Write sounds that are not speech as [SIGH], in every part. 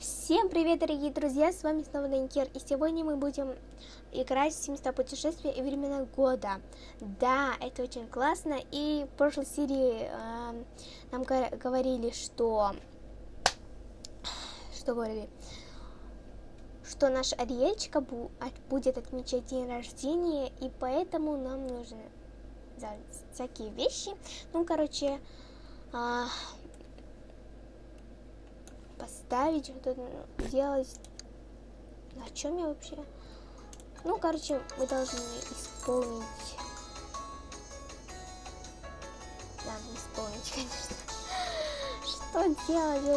Всем привет, дорогие друзья, с вами снова Даникер, и сегодня мы будем играть в 700 путешествия и времена года. Да, это очень классно, и в прошлой серии э, нам говорили, что... Что говорили? Что наш Ариэльчика будет отмечать день рождения, и поэтому нам делать всякие вещи. Ну, короче, э, поставить, что-то делать. О чем я вообще? Ну, короче, мы должны исполнить. Надо исполнить, [LAUGHS] конечно. Что делать? Я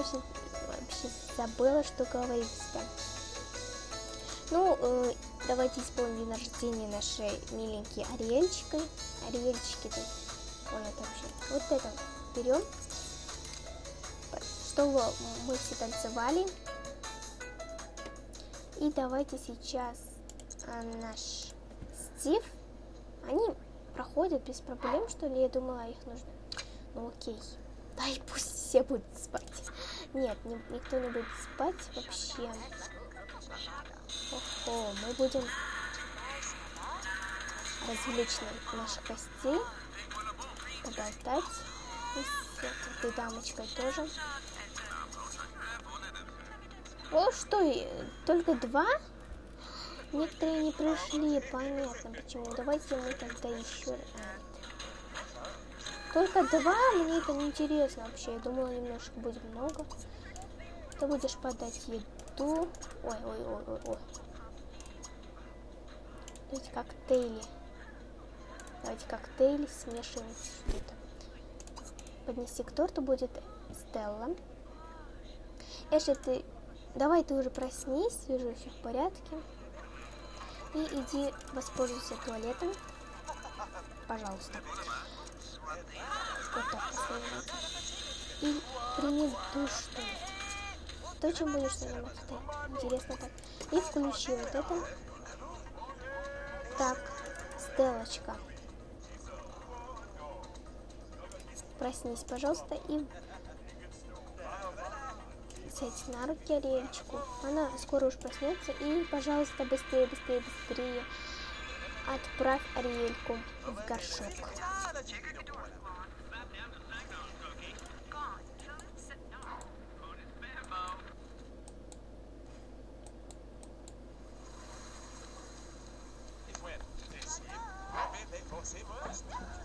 вообще забыла, что говорить-то. Ну, э, давайте исполним день рождения нашей миленькой Ариэльчикой. Ариэльчики, то есть, ой, это вообще, вот это берем чтобы мы все танцевали. И давайте сейчас а, наш Стив, они проходят без проблем, что ли? Я думала, их нужно. Ну окей. Да и пусть все будут спать. Нет, не, никто не будет спать вообще. Охо, мы будем развлечь наших гостей, поболтать. И с этой дамочкой тоже. О, что, только два? Некоторые не пришли, понятно почему. Давайте мы тогда еще... Только два? Мне это не интересно вообще. Я думала, немножко будет много. Ты будешь подать еду. Ой, ой, ой, ой, ой. Давайте коктейли. Давайте коктейли смешиваем. Поднести к торту будет Стелла. Эшли, ты Давай ты уже проснись, вижу, все в порядке. И иди воспользуйся туалетом. Пожалуйста. Вот так. И прими душ, что. То, чем будешь заниматься. Интересно так. И включи вот это. Так, Стелочка. Проснись, пожалуйста, и сядь на руки Ариэльчику. Она скоро уж проснется. И, пожалуйста, быстрее, быстрее, быстрее отправь Ариэльку в горшок.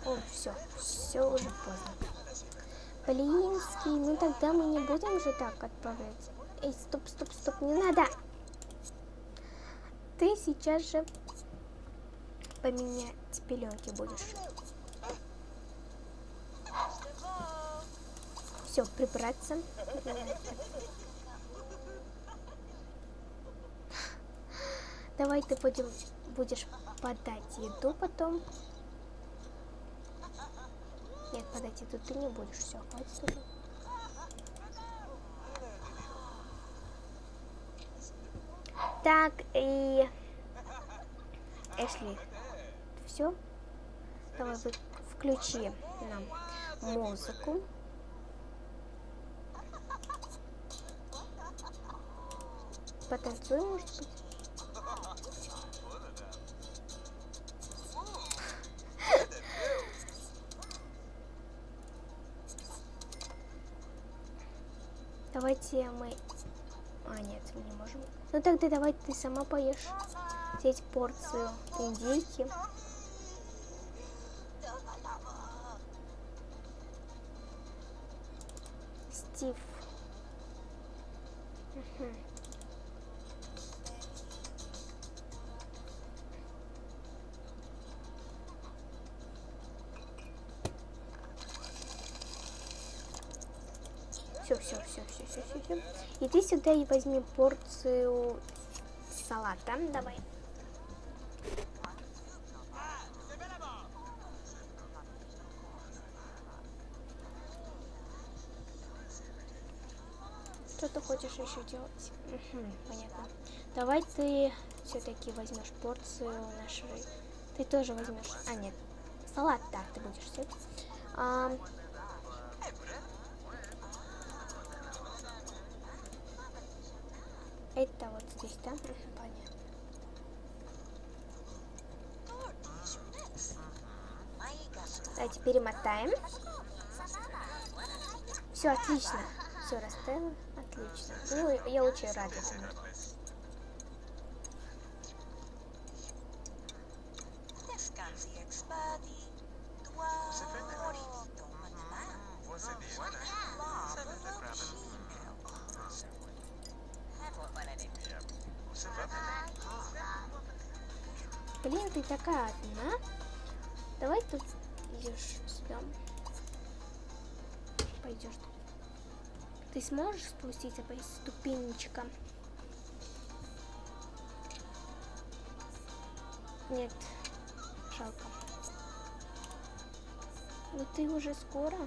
О, все, все уже поздно. Блинский, ну тогда мы не будем же так отправлять. Эй, стоп, стоп, стоп, не надо. Ты сейчас же поменять пеленки будешь. Все, прибраться. Давай ты будем, будешь подать еду потом. Нет, подойти тут ты не будешь. Все, хватит уже. Так, и... Эшли, все? Давай включи нам музыку. Потанцуем, может быть? Давайте мы... А, нет, мы не можем. Ну тогда давай ты сама поешь. Взять порцию индейки. Стив. Сюда и возьми порцию салата. Давай. Что ты хочешь еще делать? Угу, понятно. Давай ты все-таки возьмешь порцию нашей. Ты тоже возьмешь. А, нет. Салат, да, ты будешь все. А, Это вот здесь, да? Понятно. Давайте перемотаем. Все, отлично. Все расставил. Отлично. Ну, я очень рада этому. Спуститься по ступенечкам? Нет, жалко. Ну ты уже скоро?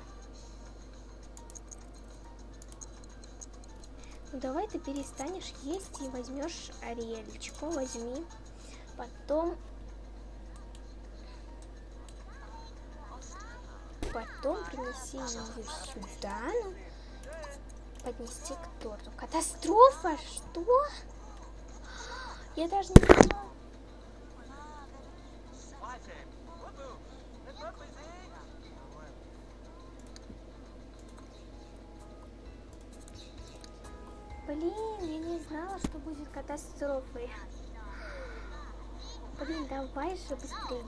Ну давай ты перестанешь есть и возьмешь Ариэльчику, возьми. Потом... Потом принеси ее сюда. Поднести к торту. Катастрофа? Что? Я даже не знала. Блин, я не знала, что будет катастрофой. Блин, давай же быстрее.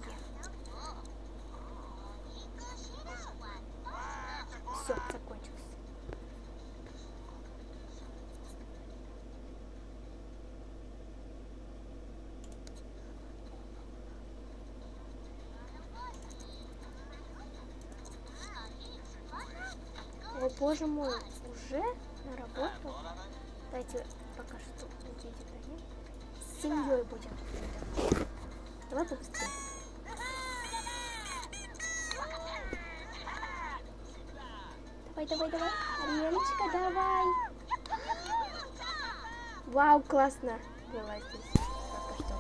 Все, закончилось. О боже мой, уже на работу? Давайте пока что уйдите с семьей будем. Давай побыстрее. Давай, давай, давай. Ариэлечка, давай. Вау, классно была здесь только что.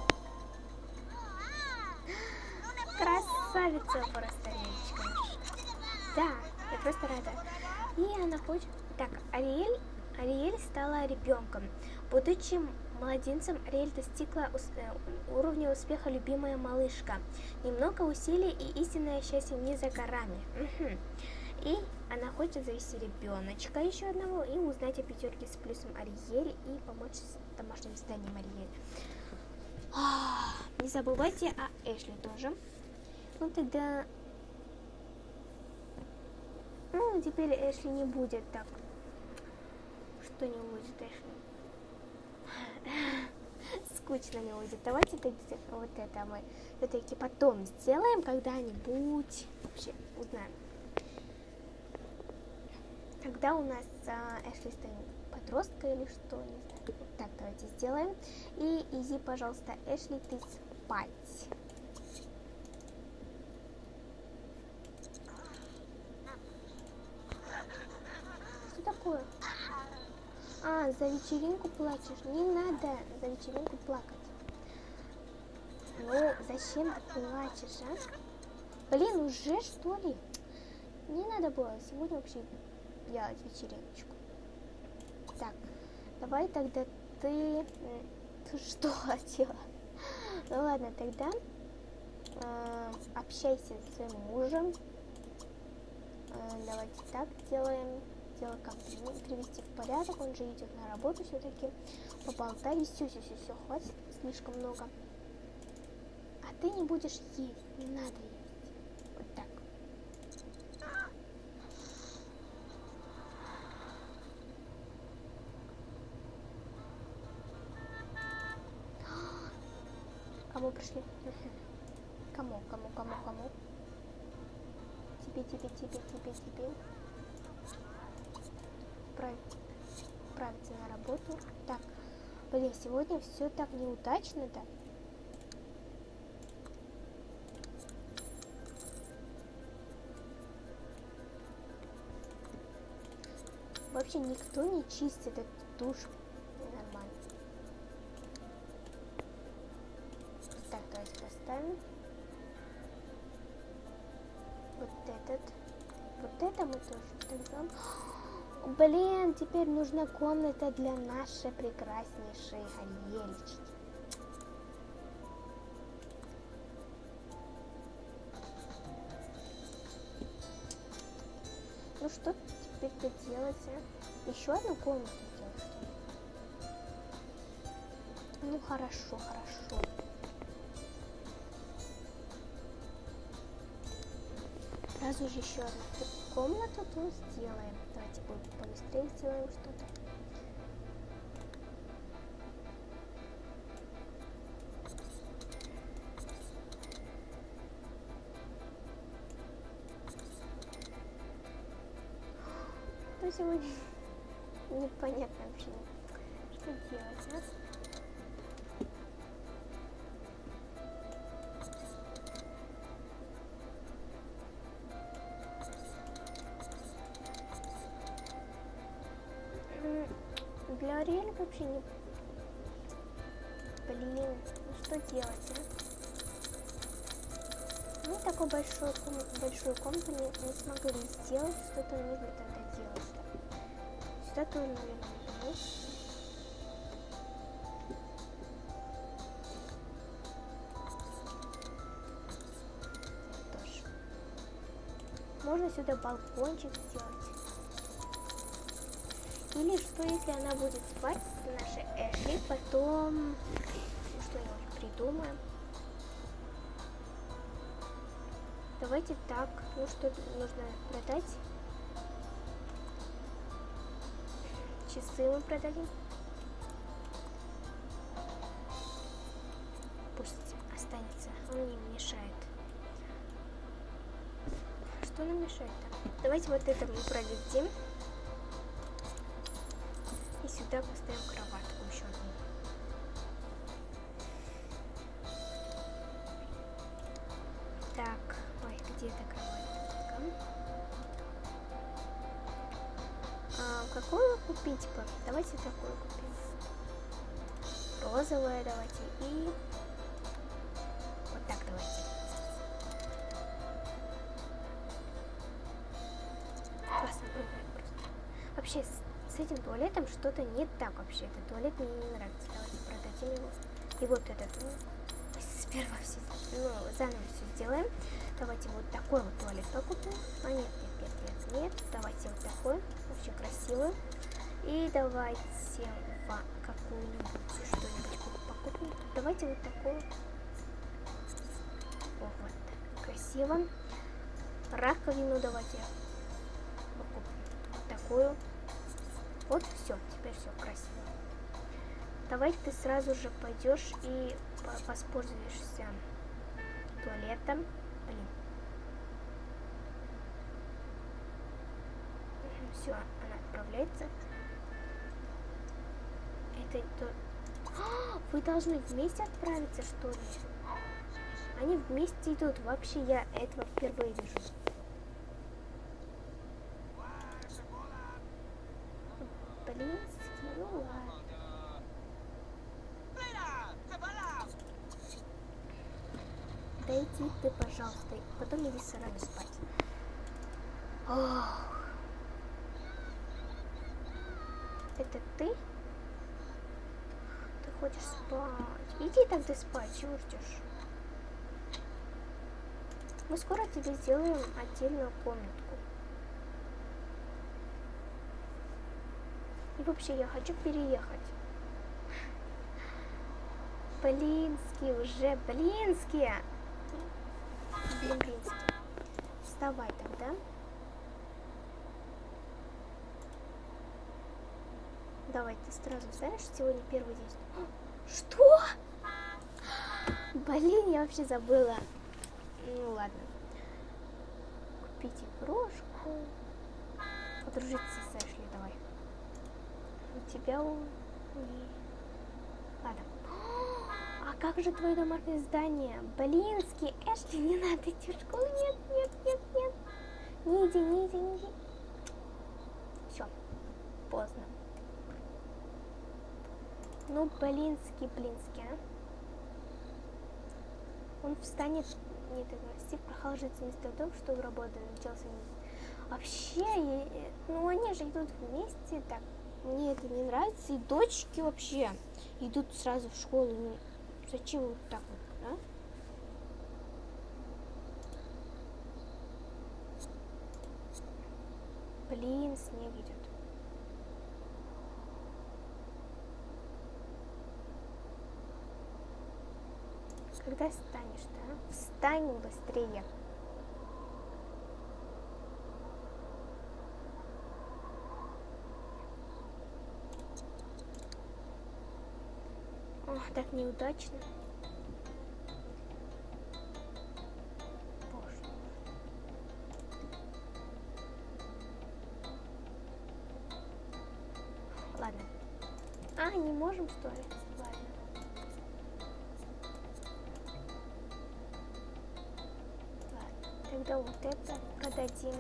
Красавица просто Ариэлечка Да, я просто рада. И она хочет... Так, Ариэль, Ариэль стала ребенком. Будучи младенцем, Ариэль достигла ус- э, уровня успеха любимая малышка. Немного усилий и истинное счастье не за горами. Мгм. И она хочет завести ребеночка еще одного и узнать о пятерке с плюсом Ариэль и помочь с домашним заданием Ариэль. Ах, Не забывайте о Эшли тоже. Ну тогда... Ну, теперь Эшли не будет так. Что не будет Эшли? [LAUGHS] Скучно не будет. Давайте вот это мы все-таки потом сделаем когда-нибудь. Вообще узнаем. Когда у нас а, Эшли станет подростка или что, не знаю. Так давайте сделаем. И иди, пожалуйста, Эшли, ты спать. Что такое? А, за вечеринку плачешь? Не надо за вечеринку плакать. Ну, зачем ты плачешь, а? Блин, уже что ли? Не надо было сегодня вообще делать вечериночку. Так, давай тогда ты... м, [LAUGHS] Ты что хотела? Ну ладно, тогда э, общайся с своим мужем. Э, давайте так делаем. Дело как ну, привести в порядок, он же идет на работу все-таки. Поболтали, все, все, все, все, хватит слишком много. А ты не будешь есть, не надо есть. Вот так. Кому пришли? Кому, кому, кому, кому? Тебе, тебе, тебе, тебе, тебе. Отправить, отправиться на работу. Так, блин, сегодня все так неудачно-то. Вообще никто не чистит этот душ нормально. Так, давайте поставим. Вот этот. Вот это мы тоже тогда. Блин, теперь нужна комната для нашей прекраснейшей Ганелечки. Ну что теперь-то делать, а? Еще одну комнату делать? Ну хорошо, хорошо. Раз уже еще одну комнату, то сделаем. Давайте побыстрее сделаем что-то. Ну, сегодня [LAUGHS] непонятно вообще, что делать? Ариэль вообще не... Блин, ну что делать, а? Ну, такую большую, большую комнату не, не смогли сделать, что-то нужно тогда делать. Сюда тоже, наверное, Тоже. Можно сюда балкончик сделать. Или что, если она будет спать с нашей Эшли, потом что-нибудь придумаем. Давайте так, ну что нужно продать? Часы мы продадим. Пусть останется, он не мешает. Что нам мешает-то? Давайте вот это мы продадим сюда поставим с этим туалетом что-то не так вообще. Этот туалет мне не нравится. Давайте продадим его. И вот этот. Ну, сперва все, ну, заново все сделаем. Давайте вот такой вот туалет покупим. А нет, нет, нет, нет, нет. Давайте вот такой. Вообще красивый. И давайте какую-нибудь что-нибудь покупим. Давайте вот такую. О, вот. Красиво. Раковину давайте покупим. Вот такую. Вот все, теперь все красиво. Давай ты сразу же пойдешь и воспользуешься туалетом. Блин. Все, она отправляется. Это то... [GASPS] Вы должны вместе отправиться, что ли? Они вместе идут. Вообще я этого впервые вижу. иди ты, пожалуйста, потом иди с рано спать. Ох. Это ты? Ты хочешь спать? Иди там ты спать, чего ждешь? Мы скоро тебе сделаем отдельную комнатку. И вообще я хочу переехать. Блинские уже, блинские. Блинский. Вставай тогда. Давай, ты сразу знаешь, сегодня первый день. [GASPS] Что? Блин, я вообще забыла. Ну ладно. Купить игрушку. Подружиться с Эшли, давай. У тебя у... Ладно как же твое домашнее здание? Блинский, Эшли, не надо идти в школу. Нет, нет, нет, нет. Не иди, не иди, не иди. Все, поздно. Ну, Блинский, Блинский, а? Он встанет, нет, Стив прохаживается вместо того, что работает, начался Вообще, я- э, ну они же идут вместе, так. Мне это не нравится. И дочки вообще идут сразу в школу. Зачем вот так вот, а? Блин, снег идет. Когда встанешь-то, а? Встань быстрее. Так неудачно. Боже. Ладно. А, не можем. Ладно. Тогда вот это продадим.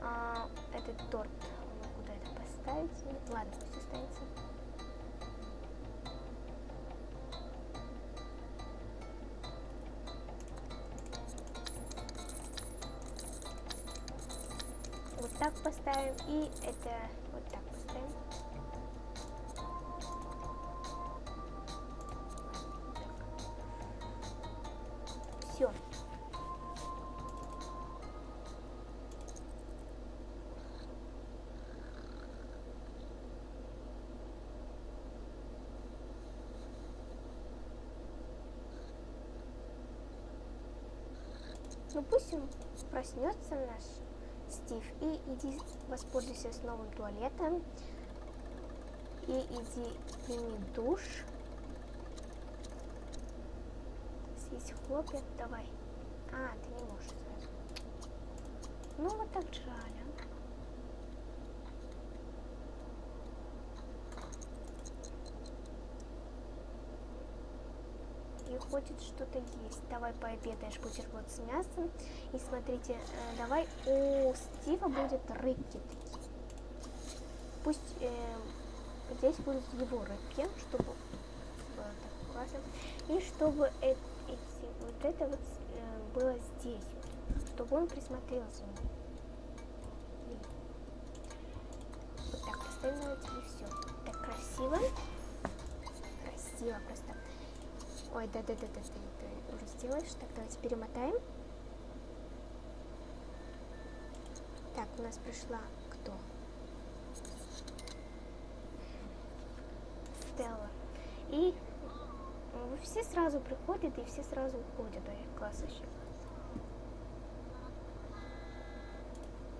А, этот торт куда это поставить? Ладно, пусть останется. Так поставим и это вот так поставим. Все. Ну пусть он проснется наш Стив, и иди воспользуйся с новым туалетом. И иди прими душ. Съесть хлопья, давай. А, ты не можешь сразу. Ну вот так жаль, а. И хочет что-то есть. Давай пообедаешь бутерброд с мясом. И смотрите, э, давай у Стива будет рыбки такие. Пусть э, здесь будут его рыбки, чтобы было так классно. И чтобы э- эти, вот это вот э, было здесь, чтобы он присмотрел за ним. Блин. Вот так поставим и все. Так красиво. Красиво просто. Ой, да-да-да-да, ты, уже сделаешь. Так, давайте перемотаем. Так, у нас пришла кто? Стелла. И все сразу приходят и все сразу уходят. Ой, класс вообще.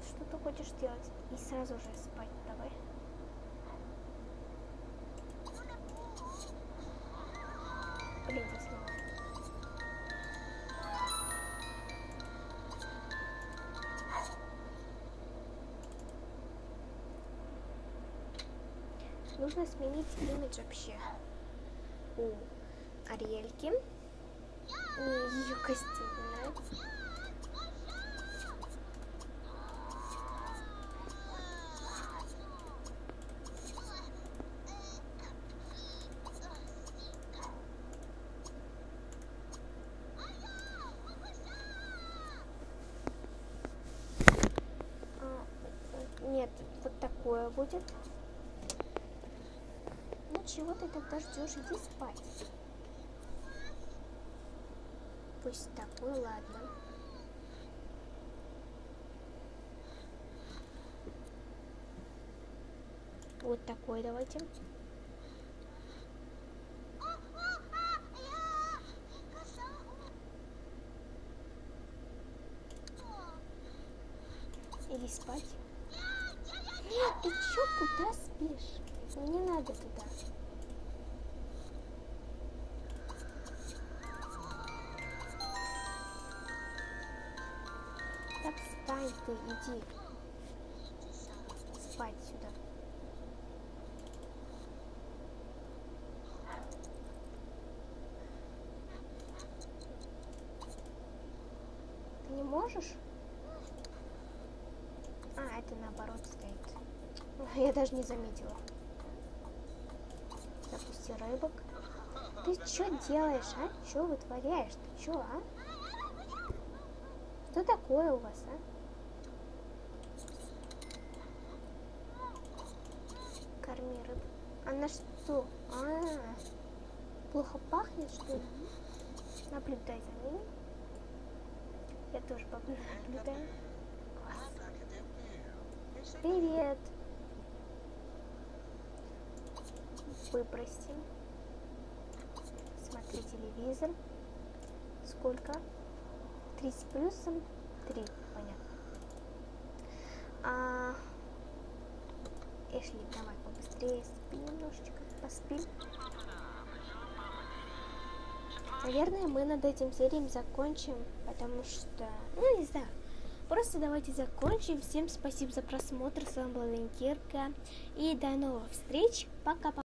Что ты хочешь делать? И сразу же спать давай. Нужно сменить имидж вообще у Ариэльки. Ее костюм нравится. А, Нет, вот такое будет. Чего ты тогда ждешь? Иди спать. Пусть такой, ладно. Вот такой давайте. Иди. Спать сюда. Ты не можешь? А, это наоборот стоит. [LAUGHS] Я даже не заметила. Запусти рыбок. Ты что делаешь, а? Что вытворяешь? Ты что, а? Что такое у вас, а? Она что? А, -а, -а. плохо пахнет, что ли? Наблюдай за ней. Я тоже наблюдаю. Класс. Привет. Выбросим. Смотри телевизор. Сколько? 3 с плюсом? 3, понятно. А... Эшли, давай побыстрее спи немножечко. Поспи. Наверное, мы над этим серием закончим, потому что, ну, не знаю, просто давайте закончим. Всем спасибо за просмотр, с вами была Ленкерка, и до новых встреч, пока-пока.